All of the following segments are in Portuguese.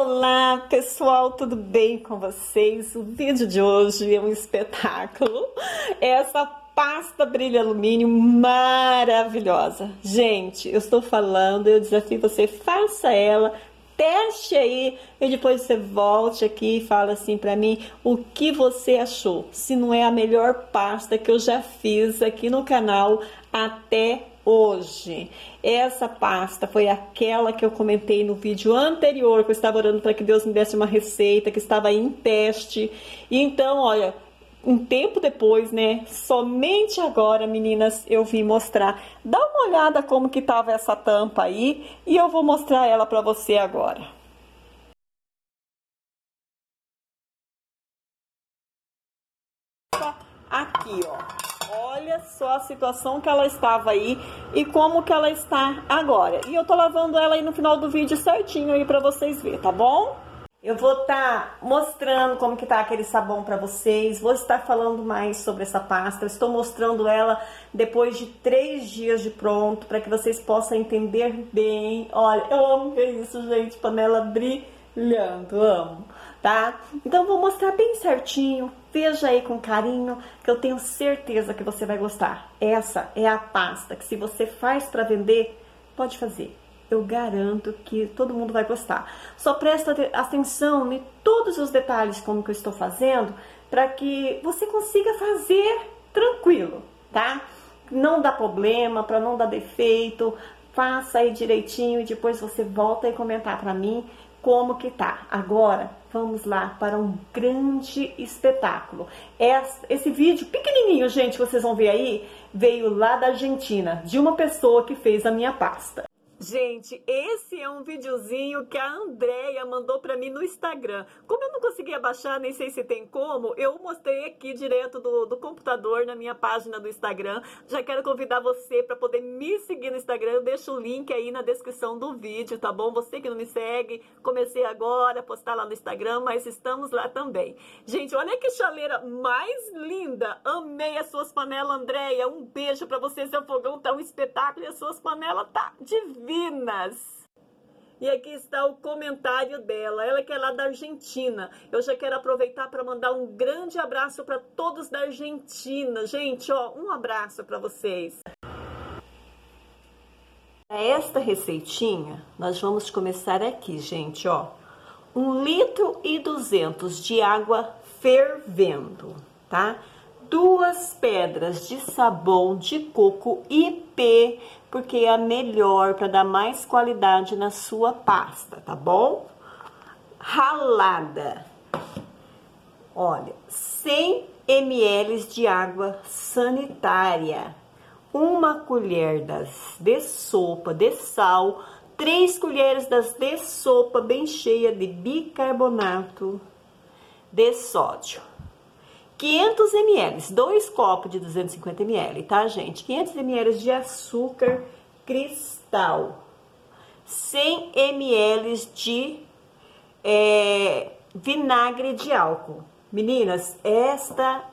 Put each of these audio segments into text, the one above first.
Olá pessoal, tudo bem com vocês? O vídeo de hoje é um espetáculo. Essa pasta brilho alumínio maravilhosa. Gente, eu estou falando, eu desafio você, faça ela, teste aí e depois você volte aqui e fala assim para mim o que você achou. Se não é a melhor pasta que eu já fiz aqui no canal até hoje. Essa pasta foi aquela que eu comentei no vídeo anterior, que eu estava orando para que Deus me desse uma receita, que estava em teste. E então, olha, um tempo depois, né? Somente agora, meninas, eu vim mostrar. Dá uma olhada como que tava essa tampa aí e eu vou mostrar ela para você agora. Aqui, ó. Olha só a situação que ela estava aí e como que ela está agora. E eu tô lavando ela aí no final do vídeo certinho aí para vocês verem, tá bom? Eu vou estar tá mostrando como que tá aquele sabão para vocês, vou estar falando mais sobre essa pasta, estou mostrando ela depois de três dias de pronto, para que vocês possam entender bem. Olha, eu amo ver isso, gente, panela brilhando, amo tá? Então vou mostrar bem certinho, veja aí com carinho, que eu tenho certeza que você vai gostar. Essa é a pasta que se você faz para vender, pode fazer. Eu garanto que todo mundo vai gostar. Só presta atenção em todos os detalhes como que eu estou fazendo, para que você consiga fazer tranquilo, tá? Não dá problema, para não dar defeito, faça aí direitinho e depois você volta e comentar para mim como que tá. Agora, vamos lá para um grande espetáculo. Esse vídeo pequenininho, gente, vocês vão ver aí, veio lá da Argentina, de uma pessoa que fez a minha pasta. Gente, esse é um videozinho que a Andrea mandou para mim no Instagram. Como eu não conseguia baixar, nem sei se tem como, eu mostrei aqui direto do, do computador na minha página do Instagram. Já quero convidar você para poder me seguir no Instagram. Eu deixo o link aí na descrição do vídeo, tá bom? Você que não me segue, comecei agora a postar lá no Instagram, mas estamos lá também. Gente, olha que chaleira mais linda. Amei as suas panelas, Andréia. Um beijo para você. Seu fogão tá um espetáculo e as suas panelas tá divina divinas. E aqui está o comentário dela. Ela que é lá da Argentina. Eu já quero aproveitar para mandar um grande abraço para todos da Argentina. Gente, ó, um abraço para vocês. Esta receitinha, nós vamos começar aqui, gente, ó. Um litro e duzentos de água fervendo, tá? Duas pedras de sabão de coco IP, porque é a melhor para dar mais qualidade na sua pasta, tá bom? Ralada. Olha, 100 ml de água sanitária, uma colher das de sopa de sal, três colheres das de sopa bem cheia de bicarbonato de sódio 500 ml, dois copos de 250 ml, tá, gente? 500 ml de açúcar cristal, 100 ml de é, vinagre de álcool. Meninas, esta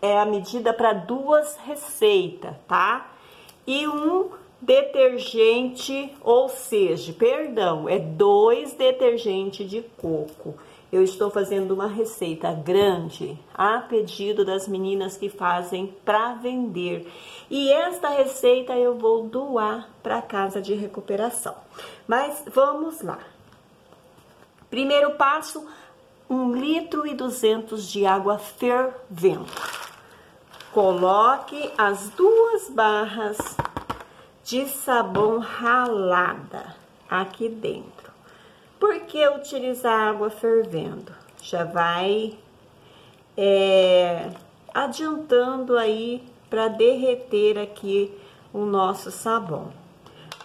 é a medida para duas receitas, tá? E um detergente, ou seja, perdão, é dois detergentes de coco eu estou fazendo uma receita grande a pedido das meninas que fazem para vender. E esta receita eu vou doar para casa de recuperação. Mas vamos lá. Primeiro passo, um litro e duzentos de água fervendo. Coloque as duas barras de sabão ralada aqui dentro. Por que utilizar água fervendo? Já vai é, adiantando aí para derreter aqui o nosso sabão.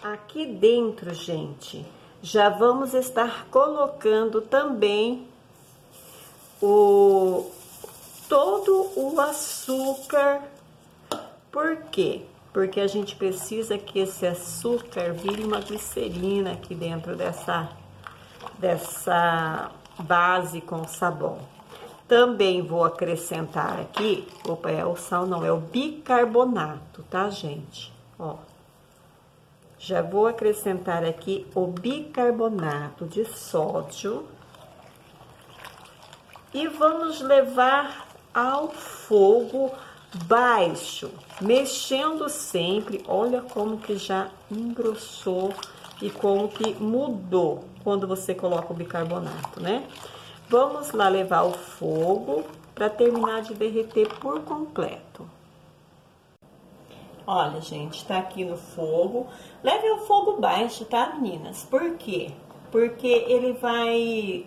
Aqui dentro, gente, já vamos estar colocando também o todo o açúcar. Por quê? Porque a gente precisa que esse açúcar vire uma glicerina aqui dentro dessa dessa base com sabão. Também vou acrescentar aqui, opa, é o sal não, é o bicarbonato, tá, gente? Ó, já vou acrescentar aqui o bicarbonato de sódio, e vamos levar ao fogo baixo, mexendo sempre. Olha como que já engrossou e como que mudou quando você coloca o bicarbonato, né? Vamos lá levar o fogo para terminar de derreter por completo. Olha, gente, tá aqui no fogo. Leve o fogo baixo, tá, meninas? Por quê? Porque ele vai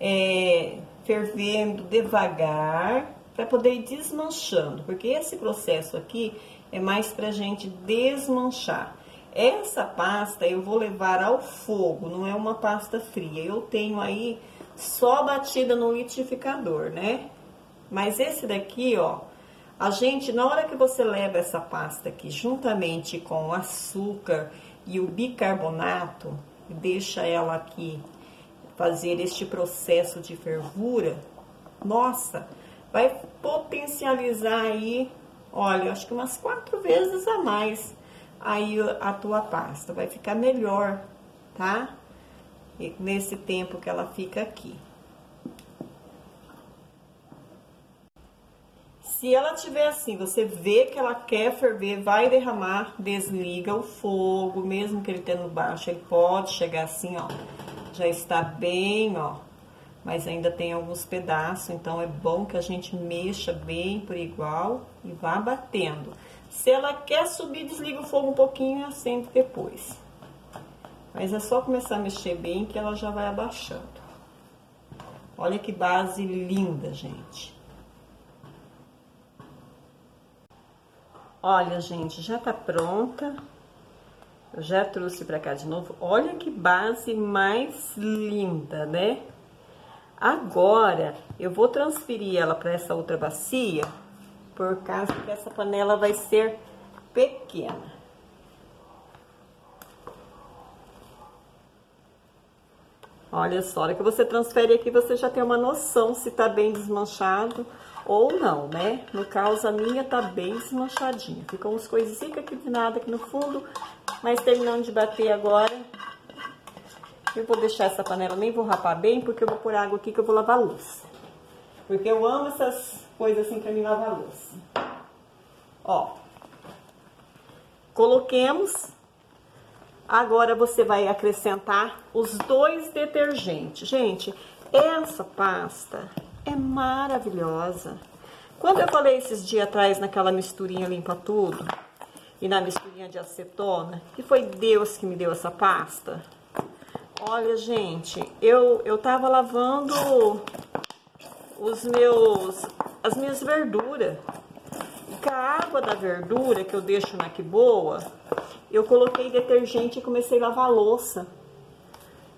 é, fervendo devagar para poder ir desmanchando. Porque esse processo aqui é mais pra gente desmanchar. Essa pasta eu vou levar ao fogo, não é uma pasta fria. Eu tenho aí só batida no liquidificador, né? Mas esse daqui, ó, a gente, na hora que você leva essa pasta aqui, juntamente com o açúcar e o bicarbonato, deixa ela aqui fazer este processo de fervura, nossa, vai potencializar aí, olha, acho que umas quatro vezes a mais aí a tua pasta, vai ficar melhor, tá? nesse tempo que ela fica aqui. Se ela tiver assim, você vê que ela quer ferver, vai derramar, desliga o fogo, mesmo que ele tenha no baixo, ele pode chegar assim, ó. Já está bem, ó, mas ainda tem alguns pedaços, então é bom que a gente mexa bem por igual e vá batendo. Se ela quer subir, desliga o fogo um pouquinho e acende depois. Mas é só começar a mexer bem que ela já vai abaixando. Olha que base linda, gente. Olha, gente, já tá pronta. Eu já trouxe pra cá de novo. Olha que base mais linda, né? Agora, eu vou transferir ela para essa outra bacia, por causa que essa panela vai ser pequena. Olha só, a hora que você transfere aqui, você já tem uma noção se tá bem desmanchado ou não, né? No caso, a minha tá bem desmanchadinha. Ficam uns coisinhas aqui de nada aqui no fundo, mas terminando de bater agora, eu vou deixar essa panela, nem vou rapar bem, porque eu vou pôr água aqui que eu vou lavar a louça. Porque eu amo essas coisas assim pra mim lavar a louça. Ó, coloquemos Agora você vai acrescentar os dois detergentes. Gente, essa pasta é maravilhosa. Quando eu falei esses dias atrás naquela misturinha limpa tudo e na misturinha de acetona, que foi Deus que me deu essa pasta. Olha, gente, eu eu tava lavando os meus as minhas verduras. E com a água da verdura que eu deixo na que boa, eu coloquei detergente e comecei a lavar a louça.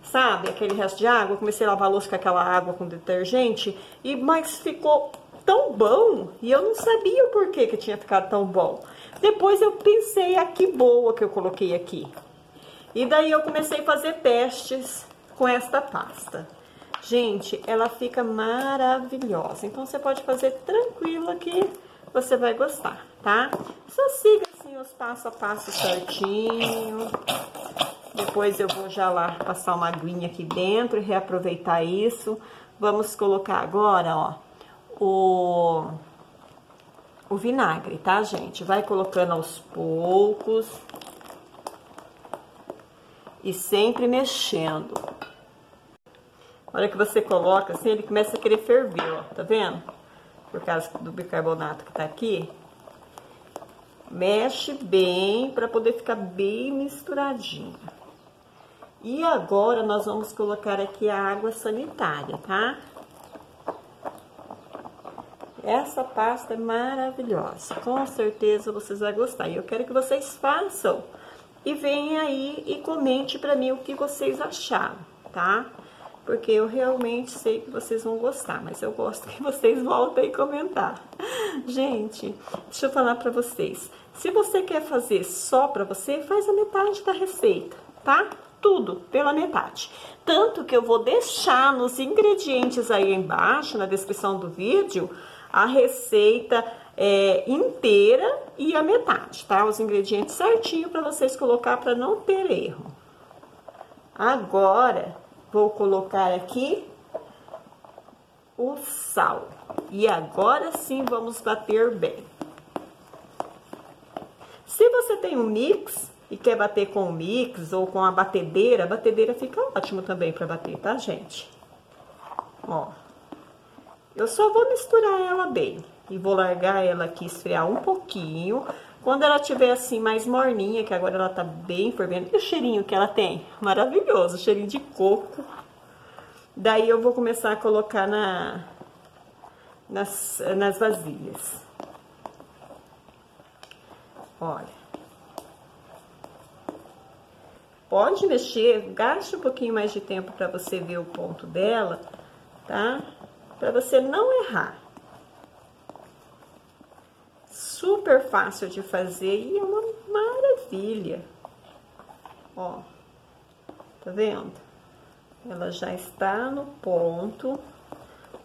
Sabe, aquele resto de água, comecei a lavar a louça com aquela água com detergente, e mas ficou tão bom, e eu não sabia o porquê que tinha ficado tão bom. Depois eu pensei, ah, que boa que eu coloquei aqui. E daí eu comecei a fazer testes com esta pasta. Gente, ela fica maravilhosa. Então você pode fazer tranquilo aqui, você vai gostar, tá? Só siga assim os passo a passo certinho. Depois eu vou já lá passar uma aguinha aqui dentro e reaproveitar isso. Vamos colocar agora, ó, o, o vinagre, tá, gente? Vai colocando aos poucos. E sempre mexendo. A hora que você coloca assim, ele começa a querer ferver, ó, tá vendo? Por causa do bicarbonato que tá aqui. Mexe bem para poder ficar bem misturadinho. E agora nós vamos colocar aqui a água sanitária, tá? Essa pasta é maravilhosa, com certeza vocês vão gostar. E eu quero que vocês façam e venham aí e comente para mim o que vocês acharam, tá? porque eu realmente sei que vocês vão gostar, mas eu gosto que vocês voltem e comentar. Gente, deixa eu falar para vocês. Se você quer fazer só para você, faz a metade da receita, tá? Tudo pela metade. Tanto que eu vou deixar nos ingredientes aí embaixo, na descrição do vídeo, a receita é, inteira e a metade, tá? Os ingredientes certinho para vocês colocar para não ter erro. Agora, Vou colocar aqui o sal. E agora sim vamos bater bem. Se você tem um mix e quer bater com o mix ou com a batedeira, a batedeira fica ótimo também para bater, tá, gente? Ó. Eu só vou misturar ela bem e vou largar ela aqui esfriar um pouquinho. Quando ela tiver assim mais morninha, que agora ela tá bem fervendo, e o cheirinho que ela tem? Maravilhoso, cheirinho de coco. Daí eu vou começar a colocar na, nas, nas vasilhas. Olha. Pode mexer, gaste um pouquinho mais de tempo para você ver o ponto dela, tá? Para você não errar. Super fácil de fazer e é uma maravilha. Ó, tá vendo? Ela já está no ponto,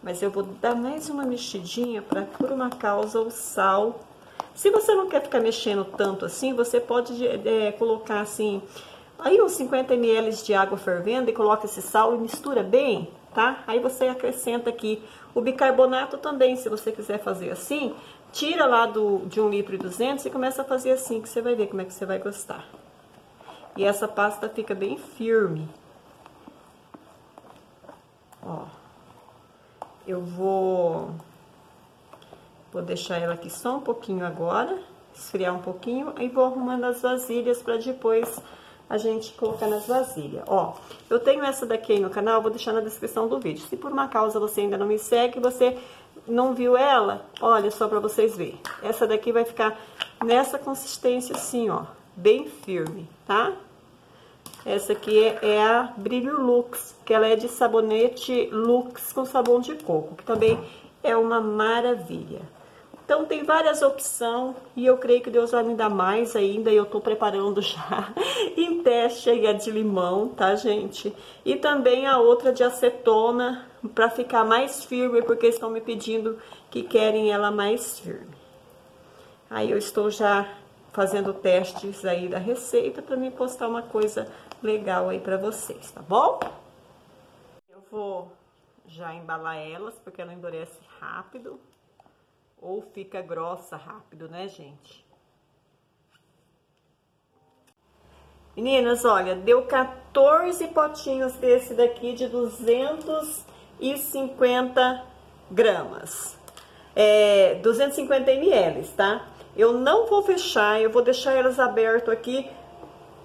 mas eu vou dar mais uma mexidinha para, por uma causa, o sal. Se você não quer ficar mexendo tanto assim, você pode é, colocar assim, aí uns 50 ml de água fervendo e coloca esse sal e mistura bem, tá? Aí você acrescenta aqui o bicarbonato também, se você quiser fazer assim, tira lá do, de 1 litro e 200 e começa a fazer assim, que você vai ver como é que você vai gostar. E essa pasta fica bem firme. Ó. Eu vou... Vou deixar ela aqui só um pouquinho agora, esfriar um pouquinho, e vou arrumando as vasilhas para depois a gente colocar nas vasilhas. Ó, eu tenho essa daqui no canal, vou deixar na descrição do vídeo. Se por uma causa você ainda não me segue, você não viu ela, olha só para vocês verem. Essa daqui vai ficar nessa consistência assim, ó, bem firme, tá? Essa aqui é, é, a Brilho Lux, que ela é de sabonete Lux com sabão de coco, que também é uma maravilha. Então tem várias opções e eu creio que Deus vai me dar mais ainda e eu tô preparando já em teste aí a de limão, tá gente? E também a outra de acetona para ficar mais firme, porque estão me pedindo que querem ela mais firme. Aí eu estou já fazendo testes aí da receita para me postar uma coisa legal aí para vocês, tá bom? Eu vou já embalar elas, porque ela endurece rápido, ou fica grossa rápido, né, gente? Meninas, olha, deu 14 potinhos desse daqui de 250 gramas. É, 250 ml, tá? Eu não vou fechar, eu vou deixar elas abertas aqui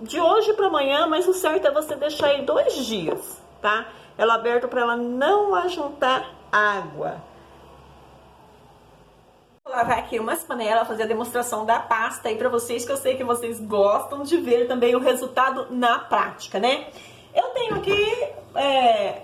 de hoje para amanhã, mas o certo é você deixar aí dois dias, tá? Ela aberta para ela não ajuntar água. Vou lavar aqui umas panelas, fazer a demonstração da pasta aí para vocês, que eu sei que vocês gostam de ver também o resultado na prática, né? Eu tenho aqui é,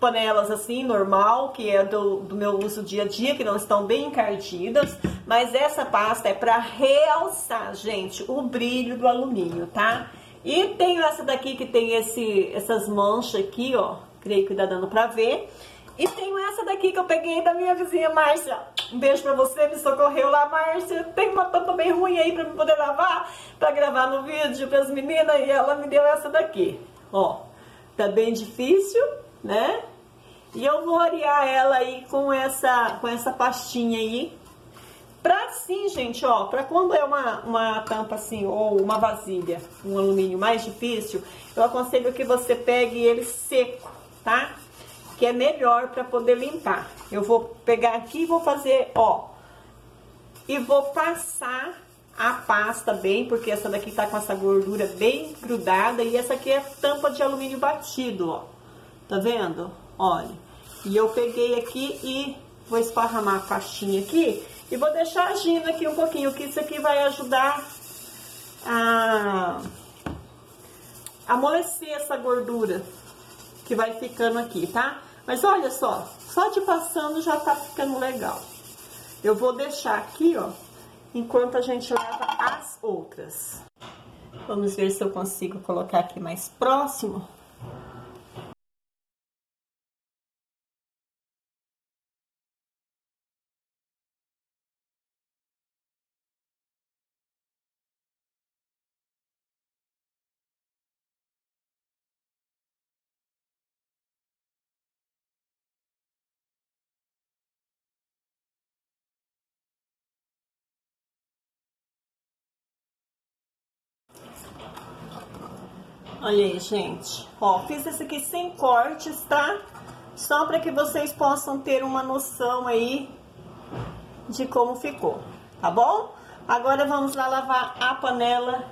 panelas assim, normal, que é do, do meu uso dia a dia, que não estão bem encardidas, mas essa pasta é para realçar, gente, o brilho do alumínio, tá? E tenho essa daqui que tem esse, essas manchas aqui, ó, creio que tá dando pra ver. E tenho essa daqui que eu peguei da minha vizinha Márcia. Um beijo pra você, me socorreu lá, Márcia. Tem uma tampa bem ruim aí pra me poder lavar, pra gravar no vídeo pras meninas, e ela me deu essa daqui. Ó, tá bem difícil, né? E eu vou arear ela aí com essa, com essa pastinha aí. Pra assim, gente, ó, pra quando é uma, uma tampa assim, ou uma vasilha, um alumínio mais difícil, eu aconselho que você pegue ele seco, tá? Que é melhor pra poder limpar. Eu vou pegar aqui e vou fazer, ó, e vou passar a pasta bem, porque essa daqui tá com essa gordura bem grudada, e essa aqui é tampa de alumínio batido, ó. Tá vendo? Olha. E eu peguei aqui e vou esparramar a pastinha aqui e vou deixar agindo aqui um pouquinho, que isso aqui vai ajudar a amolecer essa gordura que vai ficando aqui, tá? Mas olha só, só de passando já tá ficando legal. Eu vou deixar aqui, ó, enquanto a gente lava as outras. Vamos ver se eu consigo colocar aqui mais próximo. Olha aí, gente. Ó, fiz esse aqui sem cortes, tá? Só para que vocês possam ter uma noção aí de como ficou, tá bom? Agora vamos lá lavar a panela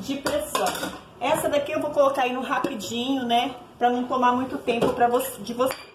de pressão. Essa daqui eu vou colocar aí no rapidinho, né? Para não tomar muito tempo para vo de vocês.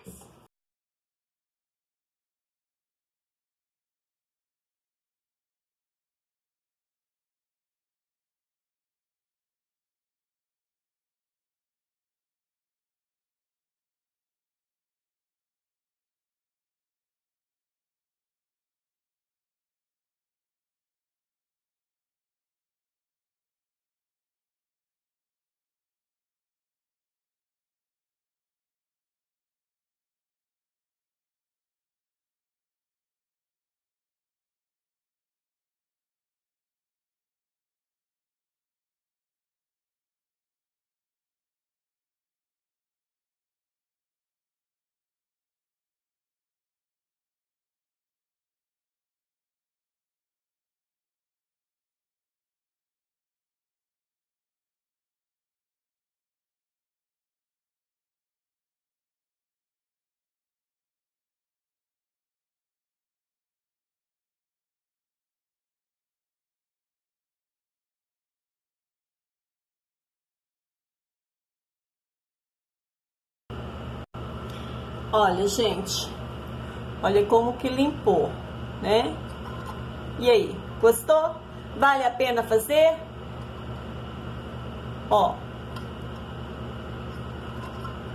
Olha, gente, olha como que limpou, né? E aí, gostou? Vale a pena fazer? Ó,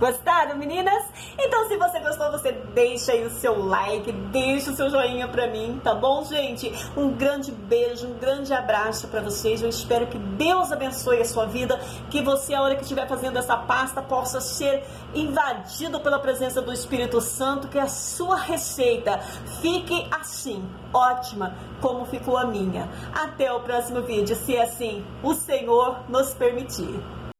Gostaram, meninas? Então, se você gostou, você deixa aí o seu like, deixa o seu joinha pra mim, tá bom, gente? Um grande beijo, um grande abraço pra vocês. Eu espero que Deus abençoe a sua vida, que você, a hora que estiver fazendo essa pasta, possa ser invadido pela presença do Espírito Santo, que a sua receita fique assim, ótima, como ficou a minha. Até o próximo vídeo, se assim o Senhor nos permitir.